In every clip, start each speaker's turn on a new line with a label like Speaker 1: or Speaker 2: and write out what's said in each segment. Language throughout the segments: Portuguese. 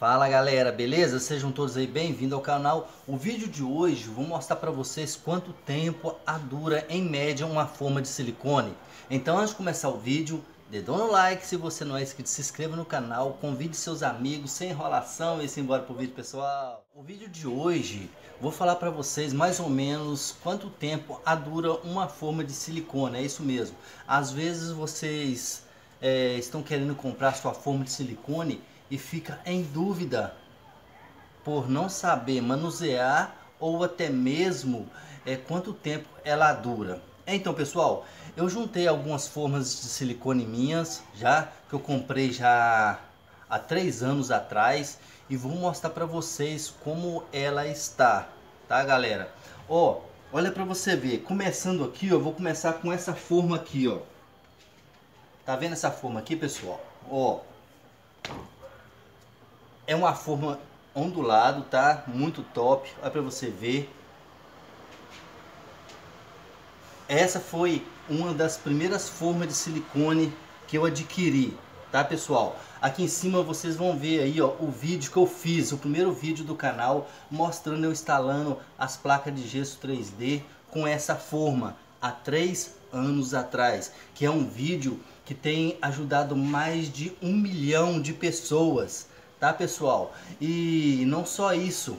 Speaker 1: Fala galera, beleza? Sejam todos aí bem-vindos ao canal. O vídeo de hoje vou mostrar para vocês quanto tempo a dura em média uma forma de silicone. Então antes de começar o vídeo, dedão no like, se você não é inscrito, se inscreva no canal, convide seus amigos, sem enrolação e se embora pro vídeo pessoal. O vídeo de hoje vou falar para vocês mais ou menos quanto tempo a dura uma forma de silicone, é isso mesmo. Às vezes vocês é, estão querendo comprar sua forma de silicone e fica em dúvida por não saber manusear ou até mesmo é, quanto tempo ela dura. Então pessoal, eu juntei algumas formas de silicone minhas já que eu comprei já há três anos atrás e vou mostrar para vocês como ela está, tá galera? Ó, olha para você ver, começando aqui, eu vou começar com essa forma aqui, ó. Tá vendo essa forma aqui, pessoal? Ó, é uma forma ondulado, tá? Muito top. Olha para você ver. Essa foi uma das primeiras formas de silicone que eu adquiri, tá pessoal? Aqui em cima vocês vão ver aí ó, o vídeo que eu fiz, o primeiro vídeo do canal, mostrando eu instalando as placas de gesso 3D com essa forma, há três anos atrás, que é um vídeo que tem ajudado mais de um milhão de pessoas tá pessoal? E não só isso,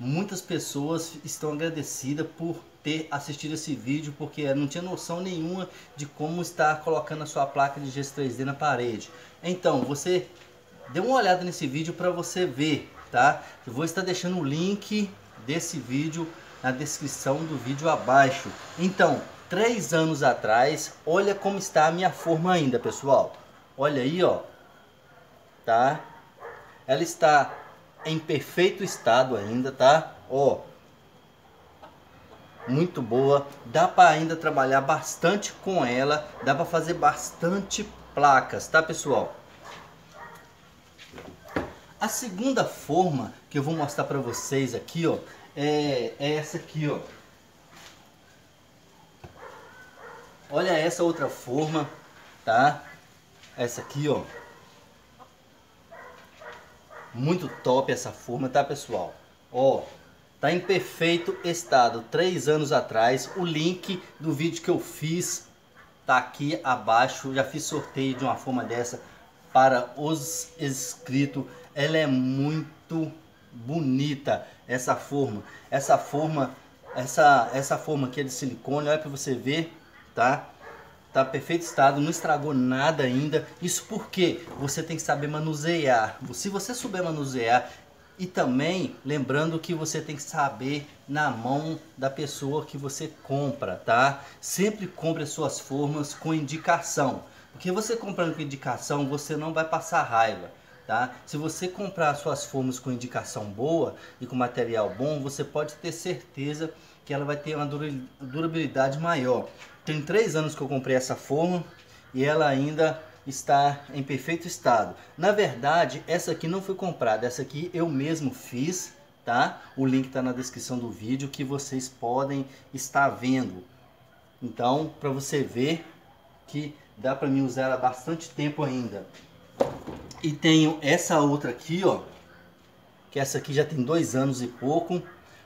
Speaker 1: muitas pessoas estão agradecidas por ter assistido esse vídeo porque não tinha noção nenhuma de como estar colocando a sua placa de gesso 3D na parede. Então, você dê uma olhada nesse vídeo para você ver, tá? Eu vou estar deixando o link desse vídeo na descrição do vídeo abaixo. Então, três anos atrás, olha como está a minha forma ainda, pessoal. Olha aí, ó. Tá? Ela está em perfeito estado ainda, tá? Ó, muito boa. Dá para ainda trabalhar bastante com ela. Dá para fazer bastante placas, tá, pessoal? A segunda forma que eu vou mostrar para vocês aqui, ó, é, é essa aqui, ó. Olha essa outra forma, tá? Essa aqui, ó. Muito top essa forma, tá pessoal? Ó, tá em perfeito estado. Três anos atrás, o link do vídeo que eu fiz tá aqui abaixo. Já fiz sorteio de uma forma dessa para os inscritos. Ela é muito bonita essa forma. Essa forma, essa essa forma aqui é de silicone, olha para você ver, tá? Tá perfeito estado, não estragou nada ainda. Isso porque você tem que saber manusear. Se você souber manusear e também lembrando que você tem que saber na mão da pessoa que você compra, tá? Sempre compre as suas formas com indicação. Porque você comprando com indicação, você não vai passar raiva. Tá? Se você comprar suas formas com indicação boa e com material bom, você pode ter certeza que ela vai ter uma durabilidade maior. Tem três anos que eu comprei essa forma e ela ainda está em perfeito estado. Na verdade, essa aqui não foi comprada, essa aqui eu mesmo fiz, tá? O link está na descrição do vídeo que vocês podem estar vendo. Então, para você ver que dá para mim usar ela bastante tempo ainda. E tenho essa outra aqui, ó, que essa aqui já tem dois anos e pouco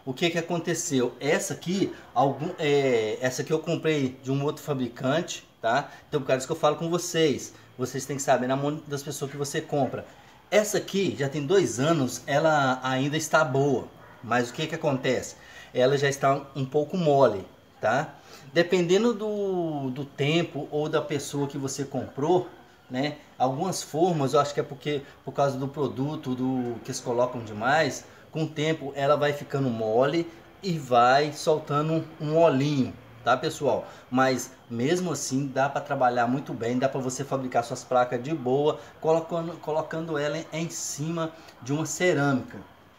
Speaker 1: o que que aconteceu? Essa aqui, algum, é, essa aqui eu comprei de um outro fabricante, tá? Então por causa disso que eu falo com vocês, vocês têm que saber na mão das pessoas que você compra. Essa aqui já tem dois anos, ela ainda está boa, mas o que que acontece? Ela já está um pouco mole, tá? Dependendo do, do tempo ou da pessoa que você comprou, né? Algumas formas, eu acho que é porque por causa do produto, do que eles colocam demais, com o tempo ela vai ficando mole e vai soltando um olhinho, tá pessoal? Mas mesmo assim dá para trabalhar muito bem, dá para você fabricar suas placas de boa, colocando, colocando ela em cima de uma cerâmica,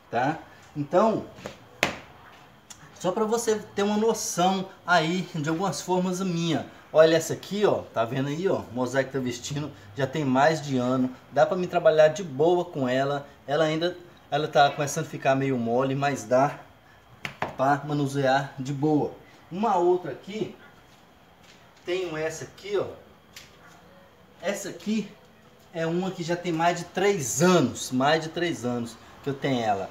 Speaker 1: tá? Então, só para você ter uma noção aí de algumas formas minha. Olha essa aqui, ó, tá vendo aí, ó, mosaico vestindo, já tem mais de ano, dá para me trabalhar de boa com ela, ela ainda ela tá começando a ficar meio mole, mas dá para manusear de boa. Uma outra aqui, tenho essa aqui, ó. Essa aqui é uma que já tem mais de 3 anos, mais de 3 anos que eu tenho ela.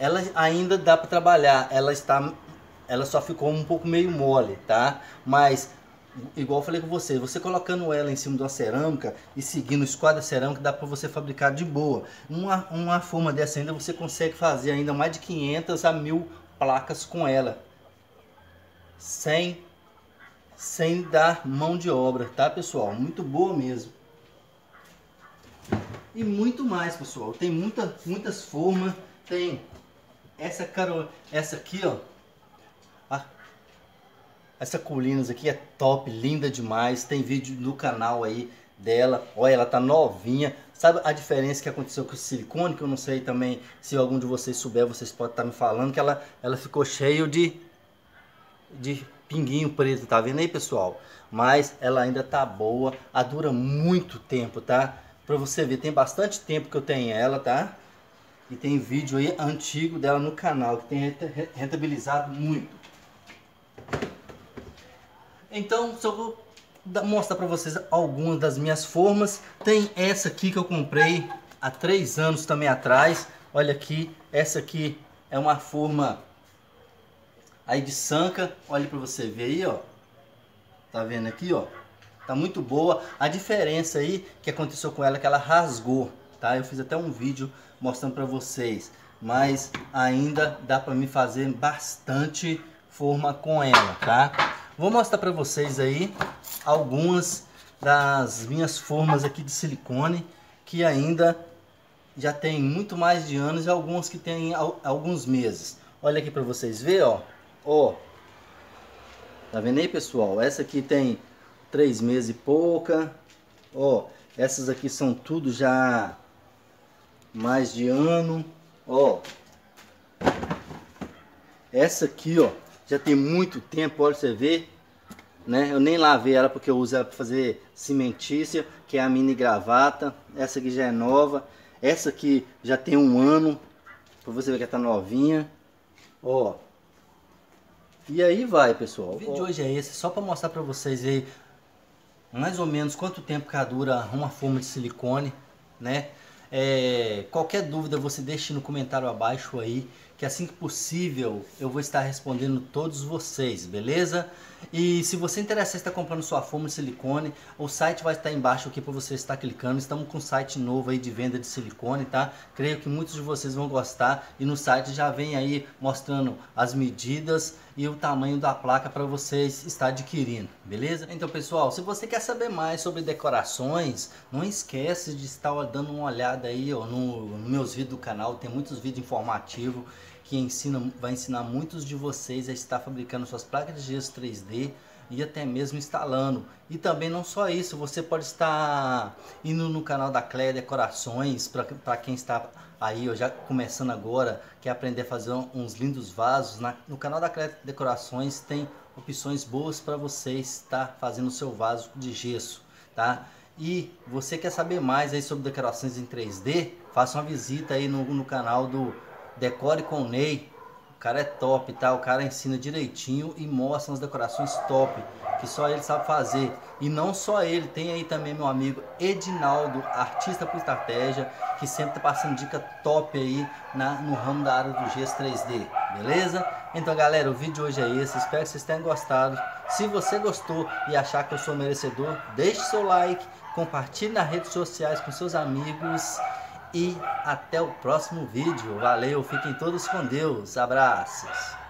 Speaker 1: Ela ainda dá para trabalhar, ela está ela só ficou um pouco meio mole, tá? Mas igual eu falei com você, você colocando ela em cima de uma cerâmica e seguindo o esquadro cerâmica, dá para você fabricar de boa. Uma, uma forma dessa ainda você consegue fazer ainda mais de 500 a 1000 placas com ela. Sem, sem dar mão de obra, tá pessoal? Muito boa mesmo. E muito mais, pessoal. Tem muita, muitas formas. Tem essa, caro, essa aqui, ó essa Colinas aqui é top, linda demais. Tem vídeo no canal aí dela. Olha, ela tá novinha. Sabe a diferença que aconteceu com o silicone? Que eu não sei também, se algum de vocês souber, vocês podem estar tá me falando. Que ela, ela ficou cheio de, de pinguinho preto, tá vendo aí, pessoal? Mas ela ainda tá boa. A dura muito tempo, tá? Pra você ver, tem bastante tempo que eu tenho ela, tá? E tem vídeo aí antigo dela no canal, que tem rentabilizado muito. Então, só vou mostrar para vocês algumas das minhas formas. Tem essa aqui que eu comprei há três anos também atrás. Olha aqui, essa aqui é uma forma aí de sanca. Olha para você ver aí, ó. Tá vendo aqui, ó? Tá muito boa. A diferença aí que aconteceu com ela é que ela rasgou, tá? Eu fiz até um vídeo mostrando para vocês. Mas ainda dá para me fazer bastante forma com ela, tá? Vou mostrar para vocês aí algumas das minhas formas aqui de silicone que ainda já tem muito mais de anos e algumas que tem alguns meses. Olha aqui para vocês ver, ó. Ó. Tá vendo aí, pessoal? Essa aqui tem três meses e pouca. Ó, essas aqui são tudo já mais de ano. Ó. Essa aqui, ó, já tem muito tempo, olha você ver, né? Eu nem lavei ela porque eu uso ela para fazer cimentícia, que é a mini gravata. Essa aqui já é nova. Essa aqui já tem um ano, para você ver que ela tá novinha. Ó. E aí vai, pessoal. O vídeo de hoje é esse, só para mostrar para vocês aí mais ou menos quanto tempo que dura uma forma de silicone, né? É, qualquer dúvida você deixe no comentário abaixo aí, que assim que possível eu vou estar respondendo todos vocês, beleza? E se você interessar está comprando sua forma de silicone, o site vai estar embaixo aqui para você estar clicando. Estamos com um site novo aí de venda de silicone, tá? Creio que muitos de vocês vão gostar e no site já vem aí mostrando as medidas e o tamanho da placa para vocês estar adquirindo, beleza? Então pessoal, se você quer saber mais sobre decorações, não esquece de estar dando uma olhada aí ó, no, no meus vídeos do canal, tem muitos vídeos informativos que ensina, vai ensinar muitos de vocês a estar fabricando suas placas de gesso 3D e até mesmo instalando. E também não só isso, você pode estar indo no canal da Cléia Decorações, para quem está aí ó, já começando agora, quer aprender a fazer uns lindos vasos. Na, no canal da Cléia Decorações tem opções boas para você estar fazendo o seu vaso de gesso, tá? E você quer saber mais aí sobre decorações em 3D? Faça uma visita aí no, no canal do Decore com o Ney. O cara é top, tá? O cara ensina direitinho e mostra umas decorações top que só ele sabe fazer. E não só ele, tem aí também meu amigo Edinaldo, artista por estratégia, que sempre tá passando dica top aí na, no ramo da área do GS 3D, beleza? Então galera, o vídeo de hoje é esse, espero que vocês tenham gostado. Se você gostou e achar que eu sou merecedor, deixe seu like, compartilhe nas redes sociais com seus amigos e até o próximo vídeo. Valeu, fiquem todos com Deus. Abraços.